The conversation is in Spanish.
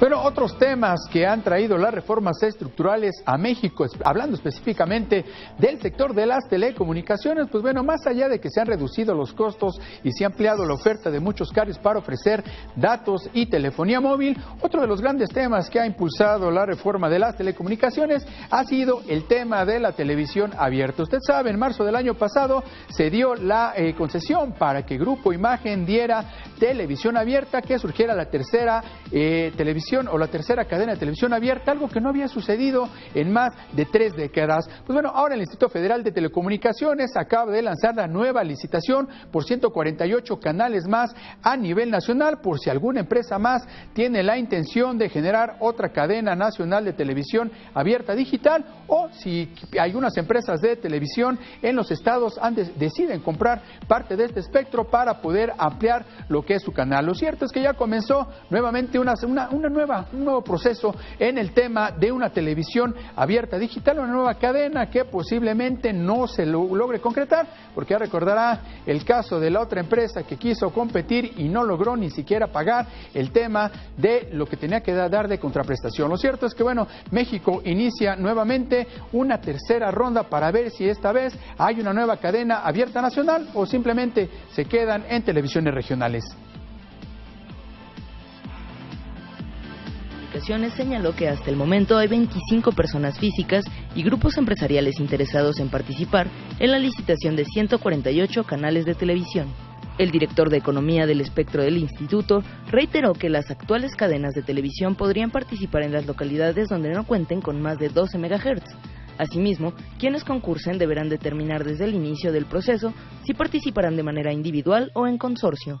Bueno, otros temas que han traído las reformas estructurales a México, hablando específicamente del sector de las telecomunicaciones, pues bueno, más allá de que se han reducido los costos y se ha ampliado la oferta de muchos carriers para ofrecer datos y telefonía móvil, otro de los grandes temas que ha impulsado la reforma de las telecomunicaciones ha sido el tema de la televisión abierta. Usted sabe, en marzo del año pasado se dio la eh, concesión para que Grupo Imagen diera televisión abierta, que surgiera la tercera eh, televisión o la tercera cadena de televisión abierta, algo que no había sucedido en más de tres décadas. Pues bueno, ahora el Instituto Federal de Telecomunicaciones acaba de lanzar la nueva licitación por 148 canales más a nivel nacional, por si alguna empresa más tiene la intención de generar otra cadena nacional de televisión abierta digital o si algunas empresas de televisión en los estados deciden comprar parte de este espectro para poder ampliar lo que es su canal. Lo cierto es que ya comenzó nuevamente una, una, una nueva, un nuevo proceso en el tema de una televisión abierta digital, una nueva cadena que posiblemente no se logre concretar, porque ya recordará el caso de la otra empresa que quiso competir y no logró ni siquiera pagar el tema de lo que tenía que dar de contraprestación. Lo cierto es que, bueno, México inicia nuevamente una tercera ronda para ver si esta vez hay una nueva cadena abierta nacional o simplemente se quedan en televisiones regionales. Señaló que hasta el momento hay 25 personas físicas y grupos empresariales interesados en participar en la licitación de 148 canales de televisión. El director de Economía del Espectro del Instituto reiteró que las actuales cadenas de televisión podrían participar en las localidades donde no cuenten con más de 12 MHz. Asimismo, quienes concursen deberán determinar desde el inicio del proceso si participarán de manera individual o en consorcio.